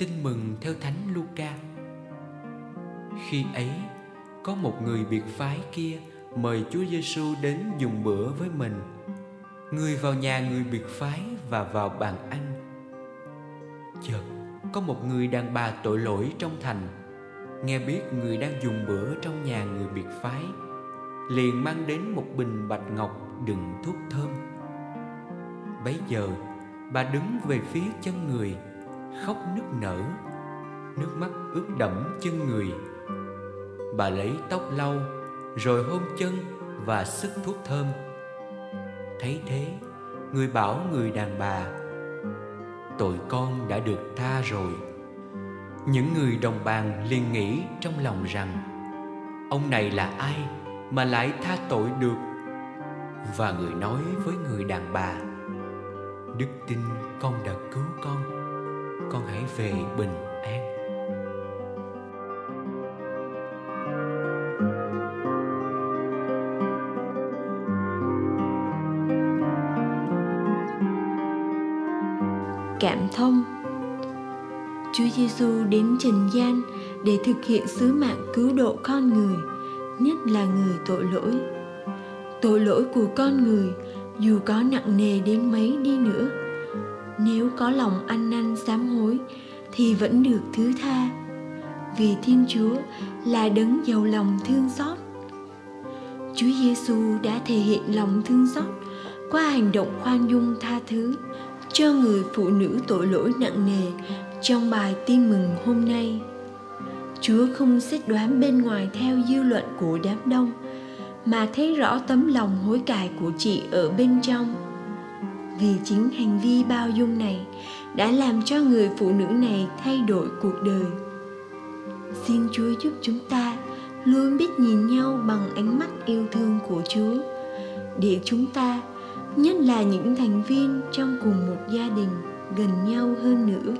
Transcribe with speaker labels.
Speaker 1: Tin mừng theo Thánh Luca. Khi ấy, có một người biệt phái kia mời Chúa Giêsu đến dùng bữa với mình. Người vào nhà người biệt phái và vào bàn ăn. Chợt có một người đàn bà tội lỗi trong thành nghe biết người đang dùng bữa trong nhà người biệt phái liền mang đến một bình bạch ngọc đựng thuốc thơm bấy giờ bà đứng về phía chân người khóc nức nở, nước mắt ướt đẫm chân người. Bà lấy tóc lau, rồi hôn chân và sức thuốc thơm. Thấy thế, người bảo người đàn bà tội con đã được tha rồi. Những người đồng bàn liền nghĩ trong lòng rằng, ông này là ai mà lại tha tội được? Và người nói với người đàn bà, đức tin con đã cứu con con hãy về bình an
Speaker 2: cảm thông Chúa Giêsu đến trần gian để thực hiện sứ mạng cứu độ con người, nhất là người tội lỗi. Tội lỗi của con người dù có nặng nề đến mấy đi nữa, nếu có lòng ăn năn sám thì vẫn được thứ tha. Vì Thiên Chúa là đấng giàu lòng thương xót. Chúa Giêsu đã thể hiện lòng thương xót qua hành động khoan dung tha thứ cho người phụ nữ tội lỗi nặng nề trong bài tin mừng hôm nay chúa không xét đoán bên ngoài theo dư luận của đám đông, mà thấy rõ tấm lòng hối cải của chị ở bên trong vì chính hành vi bao dung này đã làm cho người phụ nữ này thay đổi cuộc đời. Xin chúa giúp chúng ta luôn biết nhìn nhau bằng ánh mắt yêu thương của chúa, để chúng ta, nhất là những thành viên trong cùng một gia đình, gần nhau hơn nữa.